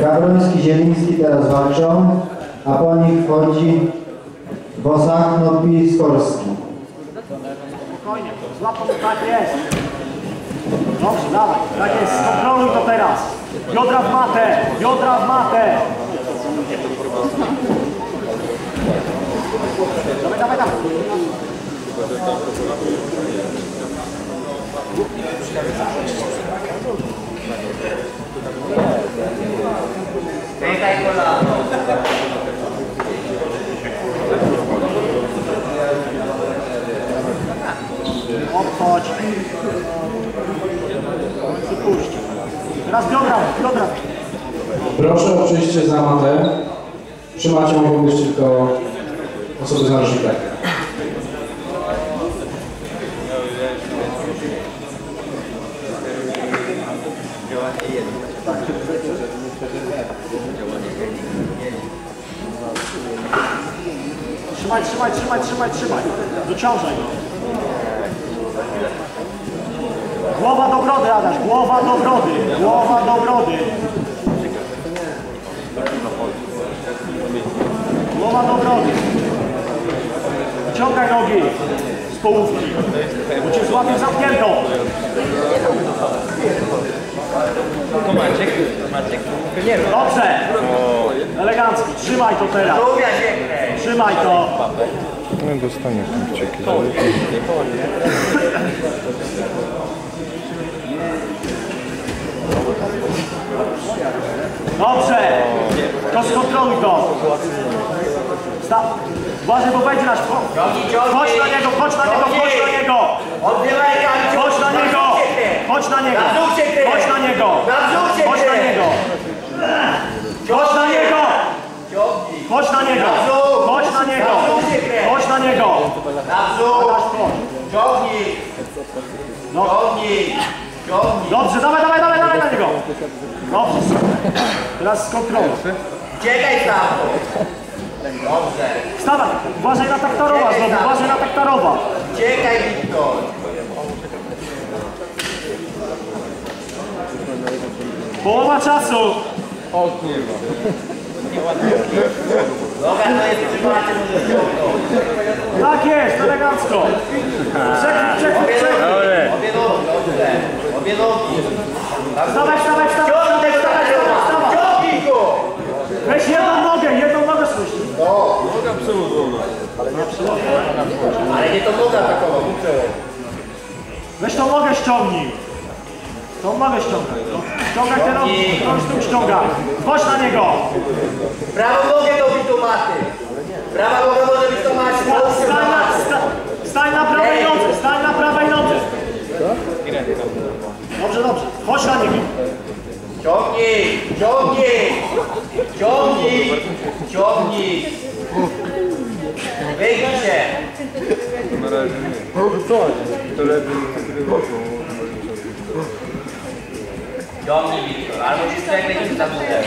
Gawroński, Zieliński teraz walczą, a po nich wchodzi Bosak, Nopi i Skorski. Spokojnie, złapał, tak jest. Dobrze, dawaj, tak jest, skontroluj to teraz. Biodra w matę, biodra w matę. Dawaj, dawaj, dawaj. Biodra, biodra. Proszę o przyjście za matę. Przy macie mogą być tylko osoby z narożnikami. Trzymaj, trzymaj, trzymaj, trzymaj, trzymaj. Dociążaj go. Głowa do brody, Adaś, głowa do brody, głowa do brody. Głowa do brody. Wyciągaj nogi z połówki, bo cię złapie zamkniętą. To Maciek, Maciek, nie wiem. Dobrze, elegancko, trzymaj to teraz. Trzymaj to. No dostanie kurczyki. Dobrze! To skontroluj to! Sta Uważaj, bo wejdzie nasz... Chodź na niego, chodź na niego, chodź na niego! Chodź na niego! Chodź na niego! Chodź na niego! Chodź na niego! Chodź na niego! Chodź na niego! Chodź na niego! Chodź na niego! Adaś, chodź. No. Dobrze, dawaj, dawaj, dawaj, dawaj na niego! Dobrze. Teraz skontroluj. Czekaj tam! Dobrze. Wstawaj! Uważaj na taktarowa znowu, uważaj na taktarowa! Czekaj, Wiktor. Połowa czasu! Dobra, to jest może. Tak jest, elegancko! Czekaj, czekaj, czekaj! Obie nogi, dobrze. Obie nogi. Wstawaj, wstawaj, wstawaj, Ciągnij wstawaj, wstawaj, wstawaj! ciągnij go! Weź jedną nogę, jedną nogę spuścić! Ale nie to noga takowa. Weź tą nogę ściągnij! Tą nogę ściągaj, no. Ściągaj nogę, ktoś tu ściąga! Chodź na niego! Prawą nogę do bitomaty. Prawa noga może być to Stań na, sta, stań na prawej nodze, stań na prawej nodze! Dobrze, dobrze, chodź na niego! Ciągnij, ciągnij. Ciągnij, ciągnij. Wyjmij się. Na razie nie. To lepiej do mnie Wiktor, albo ci stegnę cię za budę.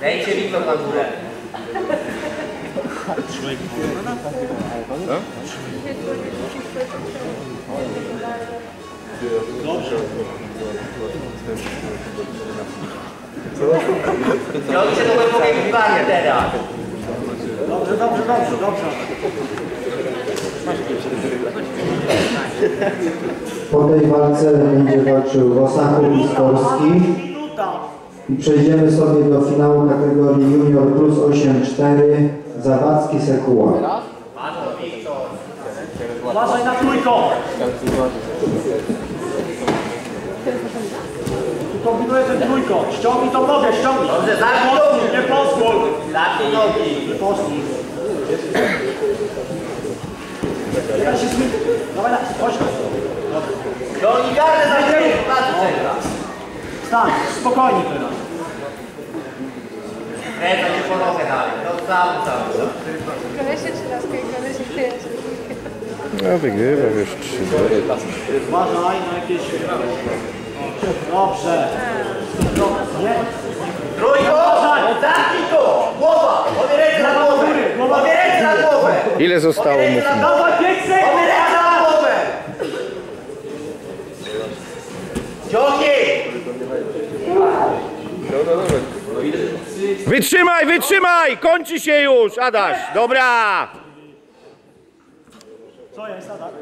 Dajcie Wiktor na górę. Trzymaj górę. Dobrze. Robi się do głębokiej wibanie teraz. Dobrze, dobrze, dobrze, dobrze. Po tej walce będzie walczył Bosaków i Skorski. Minuta! I przejdziemy sobie do finału kategorii Junior Plus 8-4 Zawadzki Sekuła. Uważaj na trójko! Tu kombinuję ten trójko. Ściągnij tą nogę, ściągnij. Dobrze, zamknij Nie pozwól, nogi. nie pozwól. Zamknij nogi. Nie pozwól. Sam, spokojnie teraz. Kreta nie ponowę dalej, to sam cały czas. Kolesie trzynastkę kolesie pięć. Ja no, wygrywa wiesz trzy. Uważaj na jakieś... Dobrze. Nie? Trójko! No, zamknij to! Głowa! Obieraj na głowę! Obieraj! Ile zostało mu? Dawaj 5 sekund! Obieraj na! Wytrzymaj, wytrzymaj! Kończy się już, Adaś. Dobra. Co jest, Adaś?